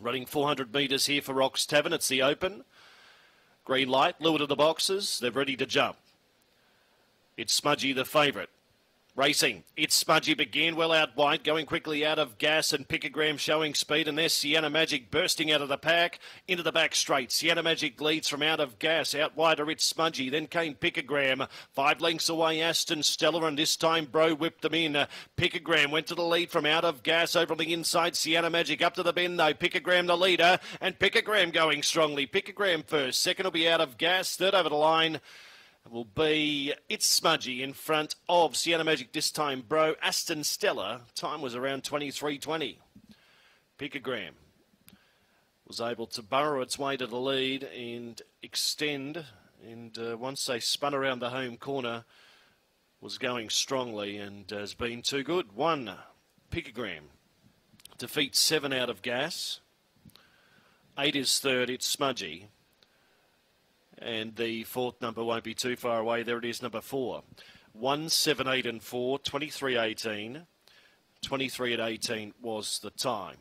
Running 400 metres here for Rocks Tavern. It's the open. Green light, lure to the boxes. They're ready to jump. It's Smudgy, the favourite. Racing. It's Smudgy begin well out wide, going quickly out of gas and Picogram showing speed. And there's Sienna Magic bursting out of the pack into the back straight. Sienna Magic leads from out of gas. Out wider, it's Smudgy. Then came Picogram. Five lengths away, Aston Stella. And this time, Bro whipped them in. Picogram went to the lead from out of gas over on the inside. Sienna Magic up to the bend though. Picogram the leader. And Picogram going strongly. Picogram first. Second will be out of gas. Third over the line will be It's Smudgy in front of Sienna Magic this time, bro. Aston Stella, time was around 23.20. Picogram was able to burrow its way to the lead and extend. And uh, once they spun around the home corner, was going strongly and has been too good. One, Picogram defeats seven out of gas. Eight is third, it's Smudgy. And the fourth number won't be too far away. There it is, number four. 1, 7, 8 and 4, 23, 18. 23 at 18 was the time.